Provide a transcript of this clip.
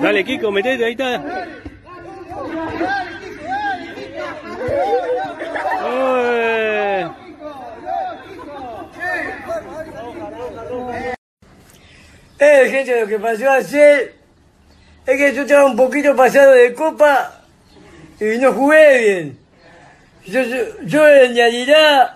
Dale, Kiko, metete, ahí está. ¡Eh! Eh, gente, lo que pasó ayer es que yo estaba un poquito pasado de copa y no jugué bien. Yo, yo, yo en realidad